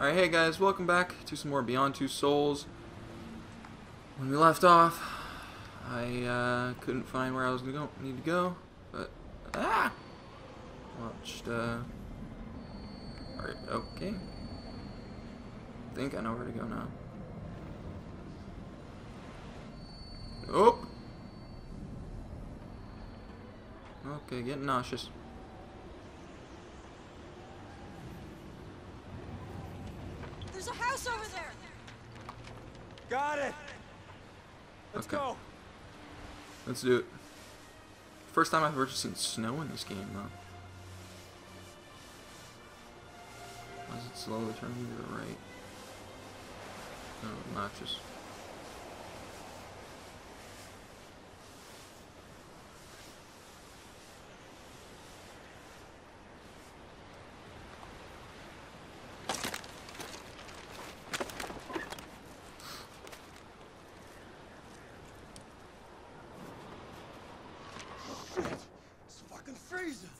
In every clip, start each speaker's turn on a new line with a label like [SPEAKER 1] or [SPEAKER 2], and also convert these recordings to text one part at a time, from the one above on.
[SPEAKER 1] Alright, hey guys, welcome back to some more Beyond Two Souls. When we left off, I uh, couldn't find where I was gonna go, need to go, but ah, watched. Uh, Alright, okay. Think I know where to go now. Oh. Okay, getting nauseous.
[SPEAKER 2] There's a house over there.
[SPEAKER 3] Got it. Let's
[SPEAKER 1] Okay.
[SPEAKER 3] go.
[SPEAKER 1] Let's do it. First time I've ever seen snow in this game, though. Why is it slowly turning to the right? Oh, obnoxious.
[SPEAKER 3] Shit. It's fucking freezing.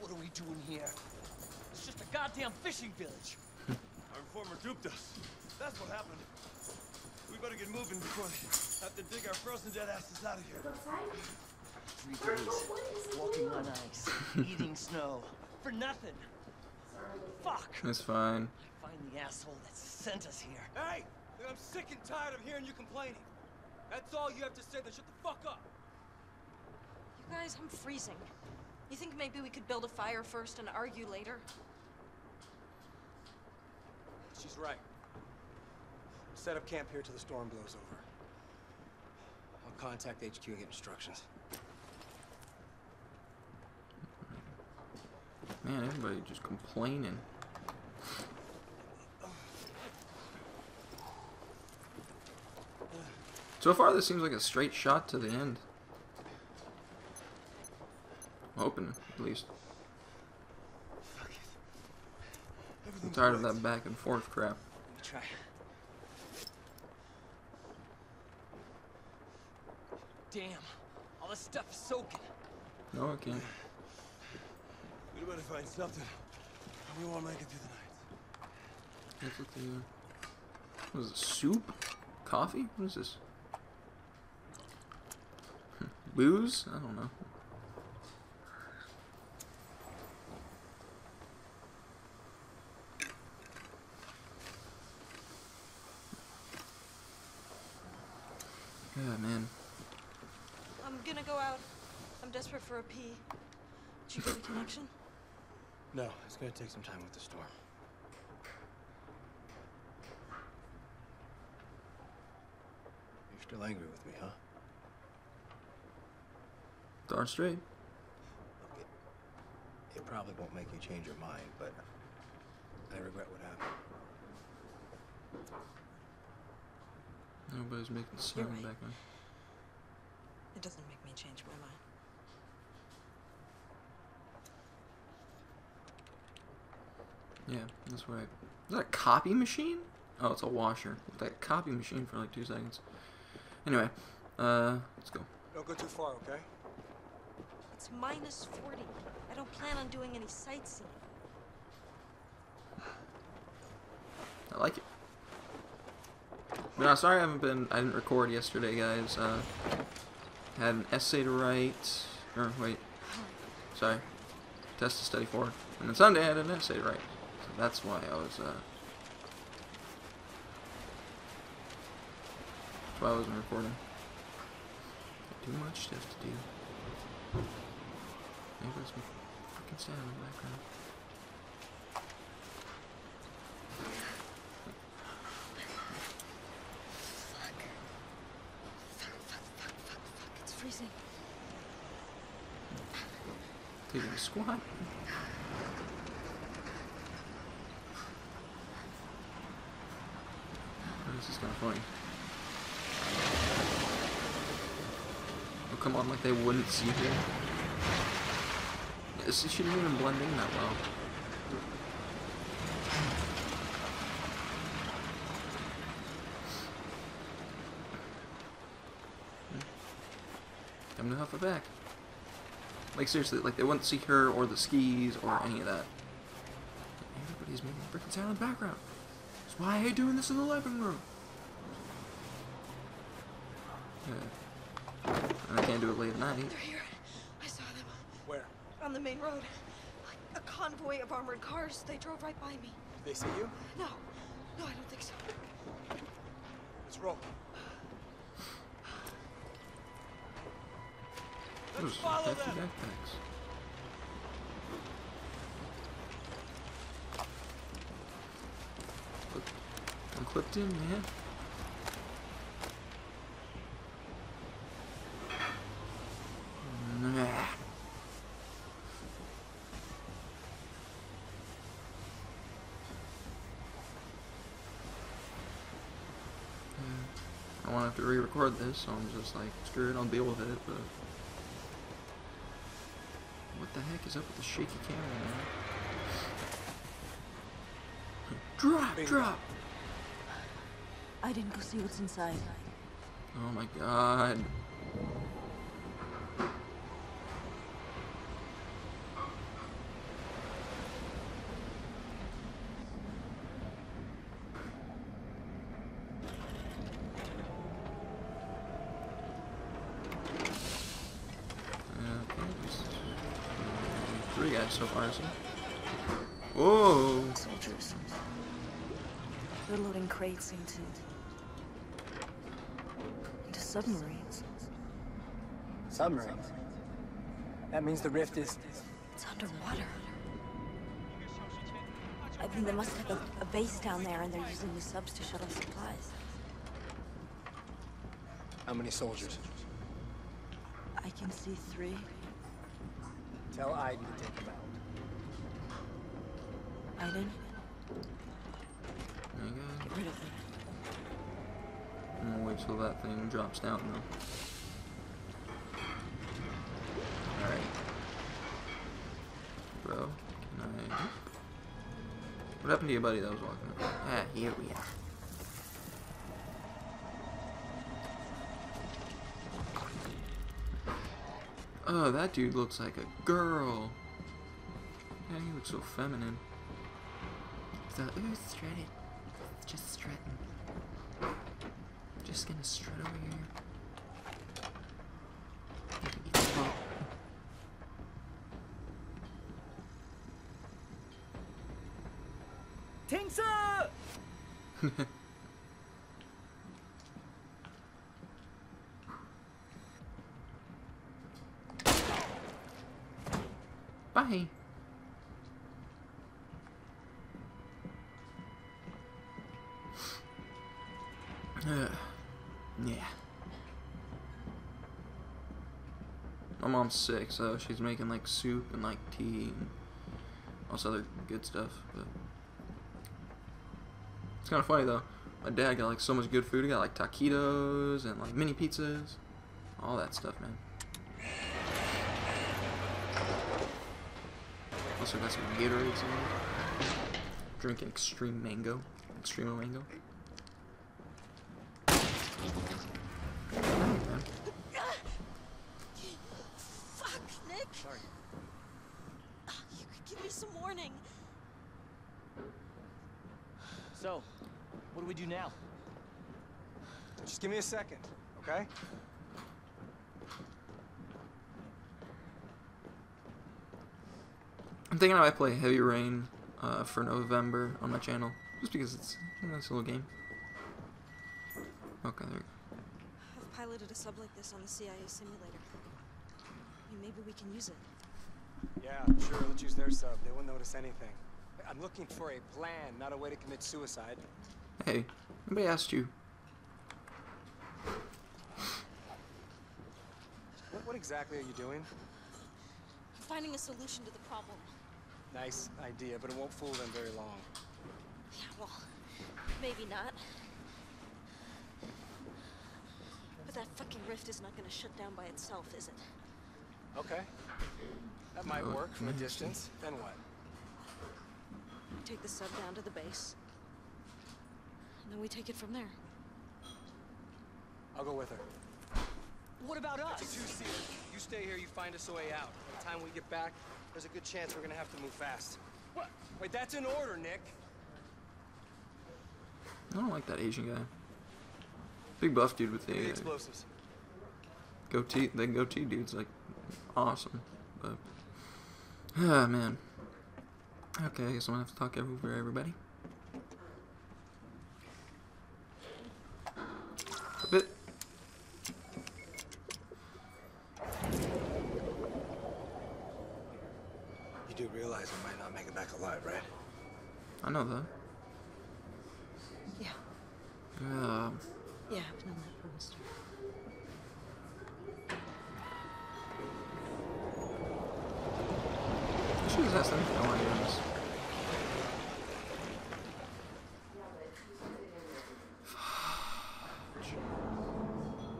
[SPEAKER 3] What are we doing here?
[SPEAKER 4] It's just a goddamn fishing village.
[SPEAKER 3] Our informer duped us. That's what happened. We better get moving before they have to dig our frozen dead asses out of here.
[SPEAKER 4] Three days, walking on ice, eating snow, for nothing. Fuck!
[SPEAKER 1] That's fine.
[SPEAKER 4] Find the asshole that sent us here.
[SPEAKER 3] Hey! I'm sick and tired of hearing you complaining. That's all you have to say, then shut the fuck up.
[SPEAKER 2] You guys, I'm freezing. You think maybe we could build a fire first and argue later?
[SPEAKER 3] She's right. Set up camp here till the storm blows over. I'll contact HQ and get instructions.
[SPEAKER 1] Man, everybody just complaining. So far, this seems like a straight shot to the end. I'm hoping, at least.
[SPEAKER 3] Fuck it.
[SPEAKER 1] I'm tired of that back and forth crap.
[SPEAKER 4] Let me try. Damn, all this stuff is soaking.
[SPEAKER 1] No, I can't.
[SPEAKER 3] We better find something. We won't make it through the night.
[SPEAKER 1] That's what the, uh, what is it, soup? Coffee? What is this? Booze? I don't know. Yeah, man.
[SPEAKER 2] I'm gonna go out. I'm desperate for a pee. Did you get a connection?
[SPEAKER 3] No, it's gonna take some time with the storm. You're still angry with me, huh?
[SPEAKER 1] Darn straight.
[SPEAKER 3] Look, it, it probably won't make you change your mind, but I regret what happened.
[SPEAKER 1] Nobody's making sound
[SPEAKER 2] right.
[SPEAKER 1] back on.
[SPEAKER 2] It doesn't make me change my mind.
[SPEAKER 1] Yeah, that's right. Is that a copy machine? Oh, it's a washer. That copy machine for like two seconds. Anyway, uh, let's go.
[SPEAKER 3] Don't go too far, okay?
[SPEAKER 2] It's minus 40. I don't plan on doing any sightseeing.
[SPEAKER 1] I like it. No, sorry I haven't been. I didn't record yesterday, guys. Uh, had an essay to write. Or wait, sorry, test to study for. And then Sunday I had an essay to write. So that's why I was. Uh, that's why I wasn't recording. Too much stuff to do. Maybe there's some freaking sound in the background.
[SPEAKER 2] It's freezing.
[SPEAKER 1] Taking a squat. This is kind of funny. Oh, come on, like they wouldn't see here. This shouldn't even blend in that well. Come to Huffa back. Like seriously, like they wouldn't see her or the skis or any of that. Everybody's He's making a freaking sound in the background. That's why I hate doing this in the living room. Yeah. And I can't do it late at night.
[SPEAKER 2] They're here. I saw them
[SPEAKER 3] Where?
[SPEAKER 2] on the main road. A convoy of armored cars. They drove right by me.
[SPEAKER 3] Did they see you?
[SPEAKER 2] No, no, I don't think so.
[SPEAKER 3] Let's roll.
[SPEAKER 1] Those
[SPEAKER 3] follow them.
[SPEAKER 1] backpacks. I'm clipped in, man. I won't have to re-record this, so I'm just like, screw it, I'll deal with it, but... What the heck is up with the shaky camera, man? Drop,
[SPEAKER 3] Bingo.
[SPEAKER 1] drop!
[SPEAKER 2] I didn't go see what's inside.
[SPEAKER 1] Oh my god.
[SPEAKER 2] Into submarines.
[SPEAKER 3] Submarines. That means the rift is.
[SPEAKER 2] It's underwater. I think they must have a, a base down there and they're using the subs to shuttle supplies.
[SPEAKER 3] How many soldiers?
[SPEAKER 2] I can see three.
[SPEAKER 3] Tell Aiden to take them out.
[SPEAKER 2] Aiden,
[SPEAKER 1] There you go.
[SPEAKER 2] get rid of them.
[SPEAKER 1] I'm gonna wait till that thing drops down though. Alright. Bro, can I... What happened to your buddy that was walking up? Ah, here we are. Oh, that dude looks like a girl. Yeah, he looks so feminine. So, ooh, strutted. Just strutting. Just gonna strut over here.
[SPEAKER 4] Tingsa!
[SPEAKER 1] Bye. Sick, so she's making like soup and like tea and all other good stuff. But it's kind of funny though. My dad got like so much good food. He got like taquitos and like mini pizzas, all that stuff, man. Also got some there. Drinking extreme mango. extreme mango. Alright, man.
[SPEAKER 2] Fuck, Nick!
[SPEAKER 3] Sorry.
[SPEAKER 2] You could give me some warning.
[SPEAKER 4] So, what do we do now?
[SPEAKER 3] Just give me a second, okay?
[SPEAKER 1] I'm thinking I might play Heavy Rain uh, for November on my channel. Just because it's a nice little game. Okay, there we go.
[SPEAKER 2] I've piloted a sub like this on the CIA simulator. I maybe we can use it.
[SPEAKER 3] Yeah, sure, let's use their sub. They won't notice anything. I'm looking for a plan, not a way to commit suicide.
[SPEAKER 1] Hey, nobody asked you.
[SPEAKER 3] What, what exactly are you doing?
[SPEAKER 2] I'm finding a solution to the problem.
[SPEAKER 3] Nice idea, but it won't fool them very long.
[SPEAKER 2] Yeah, well, maybe not. But that fucking rift is not gonna shut down by itself, is it?
[SPEAKER 3] Okay. That might
[SPEAKER 1] Oh,
[SPEAKER 3] work from a distance. Then what?
[SPEAKER 2] We take the sub down to the base. And then we take it from there.
[SPEAKER 3] I'll go with her.
[SPEAKER 4] What about us?
[SPEAKER 3] It's a
[SPEAKER 4] us?
[SPEAKER 3] two-seater. You stay here, you find us a way out. By the time we get back, there's a good chance we're gonna have to move fast. What? Wait, that's an order, Nick.
[SPEAKER 1] I don't like that Asian guy. Big buff dude with
[SPEAKER 3] Give the
[SPEAKER 1] the uh,
[SPEAKER 3] explosives.
[SPEAKER 1] goatee. The goatee dude's like awesome, but ah man. Okay, I guess I'm gonna have to talk over everybody. A bit.
[SPEAKER 3] You do realize we might not make it back alive, right?
[SPEAKER 1] I know that.
[SPEAKER 2] Yeah.
[SPEAKER 1] Um,
[SPEAKER 2] Yeah, I've known that from the start.
[SPEAKER 1] I should have asked them if want to.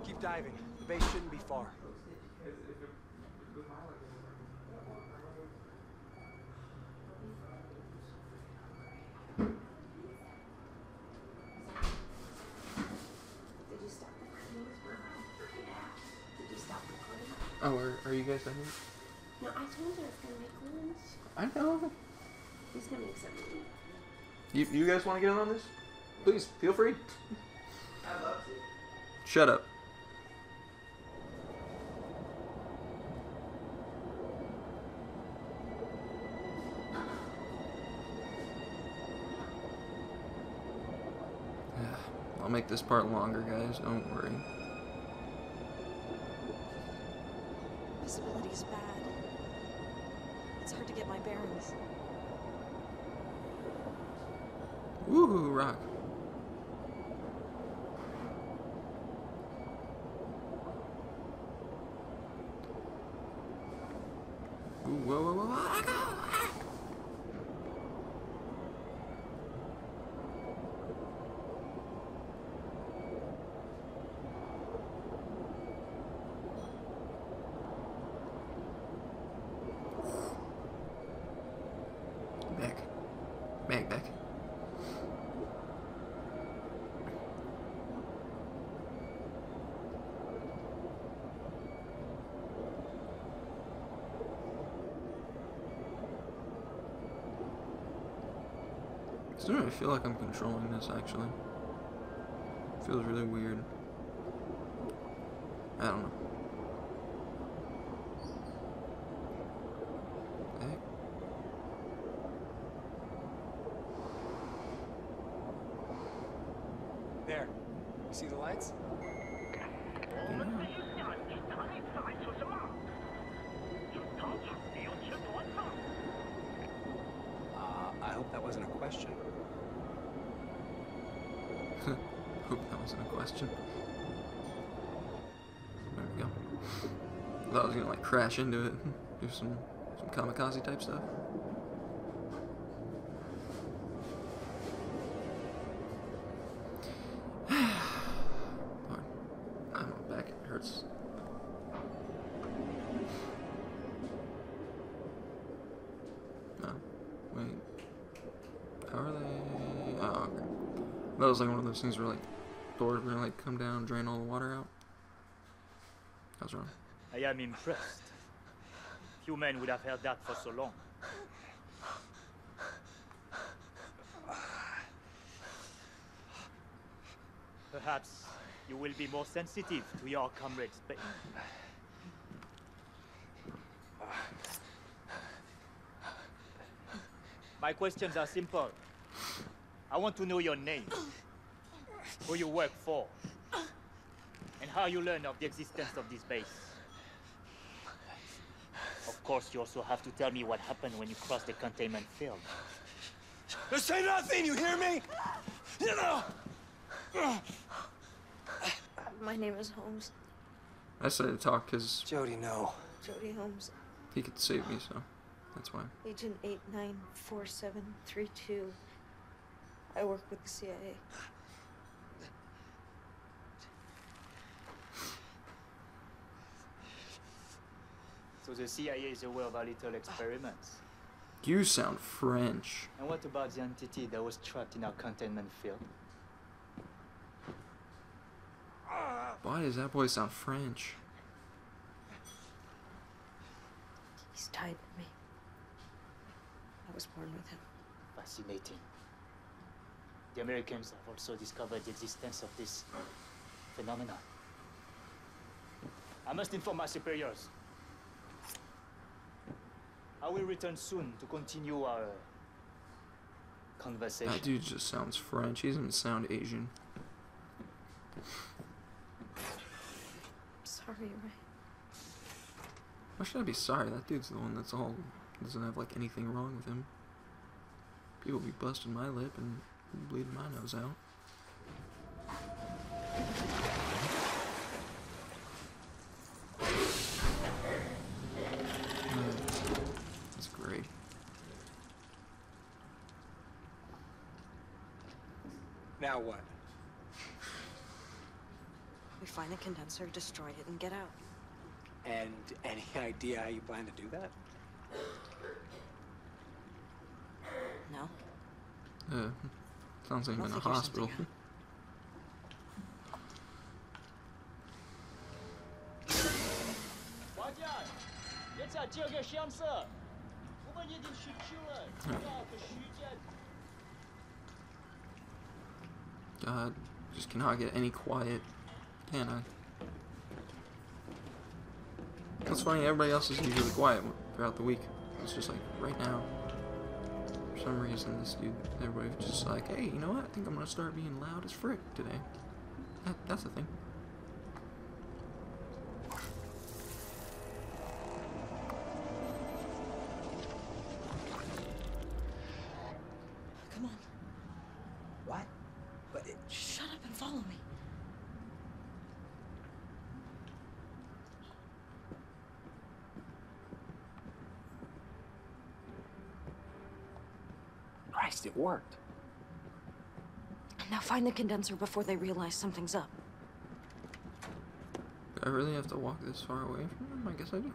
[SPEAKER 3] Keep diving. The base shouldn't be far.
[SPEAKER 5] Did you stop recording? Did you stop recording?
[SPEAKER 1] Oh, are, are you guys done here?
[SPEAKER 5] No, I told you I was gonna make lunch.
[SPEAKER 1] I know.
[SPEAKER 5] He's gonna make something.
[SPEAKER 1] You, you guys want to get in on this? Please, feel free.
[SPEAKER 5] I'd love to.
[SPEAKER 1] Shut up. I'll make this part longer, guys. Don't worry.
[SPEAKER 2] Bearings.
[SPEAKER 1] Woohoo, rock. Ooh, whoa, whoa, whoa, whoa. Back. Back, back. I don't feel like I'm controlling this actually. feels really weird. I don't know.
[SPEAKER 3] I
[SPEAKER 1] thought I was gonna like crash into it, do some some kamikaze type stuff. I don't ah, back it hurts. No, wait. How are they? Oh. That was like one of those things where like doors were gonna like come down, drain all the water out. I was wrong.
[SPEAKER 6] I am impressed. Few men would have held that for so long. Perhaps you will be more sensitive to your comrades' pain. My questions are simple. I want to know your name, who you work for, and how you learn of the existence of this base. Of course, you also have to tell me what happened when you crossed the containment field.
[SPEAKER 3] Just say nothing, you hear me? You know!
[SPEAKER 2] My name is Holmes.
[SPEAKER 1] I started to talk because
[SPEAKER 3] Jodie, no.
[SPEAKER 2] Jodie Holmes.
[SPEAKER 1] he could save me, so that's why.
[SPEAKER 2] Agent 894732. I work with the CIA.
[SPEAKER 6] So the CIA is aware of our little experiments.
[SPEAKER 1] You sound French.
[SPEAKER 6] And what about the entity that was trapped in our containment field?
[SPEAKER 1] Why does that boy sound French?
[SPEAKER 2] He's tied to me. I was born with him.
[SPEAKER 6] Fascinating. The Americans have also discovered the existence of this phenomenon. I must inform my superiors. I will return soon to continue our conversation.
[SPEAKER 1] That dude just sounds French. He doesn't sound Asian.
[SPEAKER 2] I'm Sorry, Ray.
[SPEAKER 1] Why should I be sorry? That dude's the one that's all doesn't have like anything wrong with him. People be busting my lip and bleeding my nose out.
[SPEAKER 3] Now what?
[SPEAKER 2] We find the condenser, destroy it, and get out.
[SPEAKER 3] And any idea how you plan to do that?
[SPEAKER 2] No?
[SPEAKER 1] Uh, sounds like
[SPEAKER 2] I
[SPEAKER 1] I'm in
[SPEAKER 2] don't
[SPEAKER 1] a
[SPEAKER 2] think you're
[SPEAKER 1] hospital.
[SPEAKER 2] something
[SPEAKER 1] God, just cannot get any quiet, can I? That's funny, everybody else is usually quiet throughout the week. It's just like, right now, for some reason, this dude, everybody's just like, hey, you know what? I think I'm gonna start being loud as frick today. That, that's the thing.
[SPEAKER 2] Come on.
[SPEAKER 3] What? But it,
[SPEAKER 2] Shut up and follow me.
[SPEAKER 3] Christ, it worked.
[SPEAKER 2] Now find the condenser before they realize something's up.
[SPEAKER 1] I really have to walk this far away from them? I guess I do.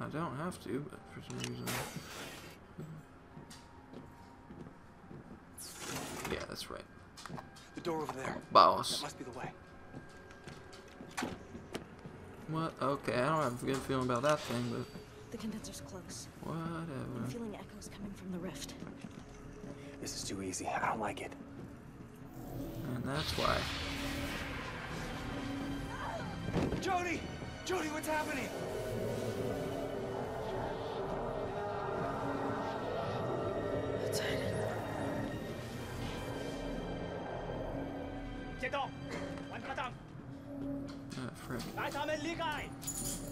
[SPEAKER 1] I don't have to, but for some reason. Yeah, that's right.
[SPEAKER 3] The door over there. That
[SPEAKER 1] Boss.
[SPEAKER 3] must be the way.
[SPEAKER 1] What? Okay, I don't have a good feeling about that thing, but
[SPEAKER 2] The condenser's close. I'm
[SPEAKER 1] whatever.
[SPEAKER 2] feeling echoes coming from the rift.
[SPEAKER 3] This is too easy. I don't like it.
[SPEAKER 1] And that's why.
[SPEAKER 3] Jodie! Jodie, what's happening?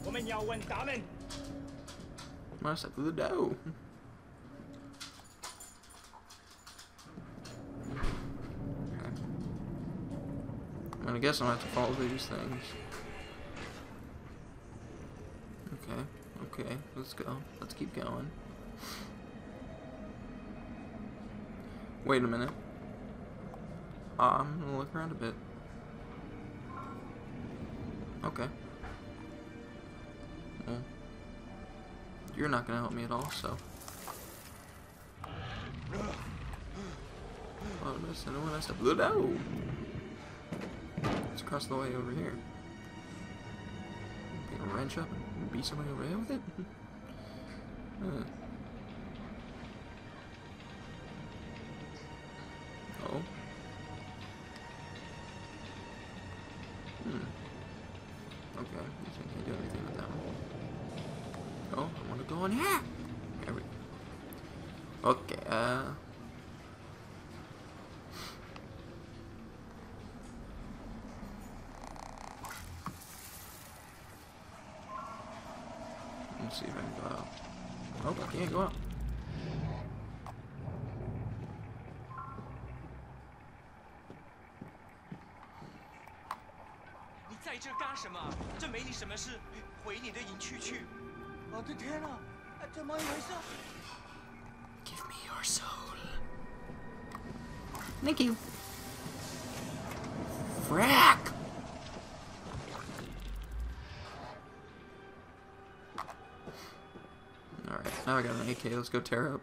[SPEAKER 6] 我们要问他们。
[SPEAKER 1] Might step through the dough. Okay. I mean, I guess I'm gonna have to follow these things. Okay, okay, let's go. Let's keep going. Wait a minute. I'm gonna look around a bit. Okay. You're not gonna help me at all, so. Oh! Let's cross the way over here. Pick a wrench up and beat somebody over the head with it? Uh. I can't go out.
[SPEAKER 4] 你在这干什么？这没你什么事，回你的营区去。
[SPEAKER 3] 我的天哪！
[SPEAKER 1] Give me your soul. Thank you. Frack! Alright, now I got an AK. Let's go tear up.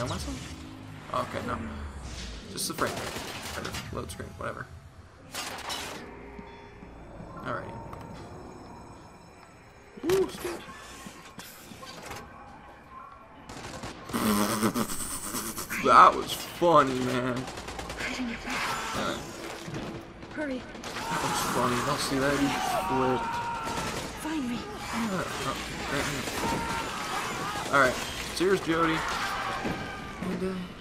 [SPEAKER 1] Nail myself? Oh, okay, no. Just the frame rate. Or load screen, whatever. Alrighty. Woo, speed. That was funny, man. Alright.
[SPEAKER 5] Hurry,
[SPEAKER 1] That was funny. I'll see that he flipped.
[SPEAKER 5] find me.
[SPEAKER 1] Oh, Alright, cheers, Jodie. And, uh,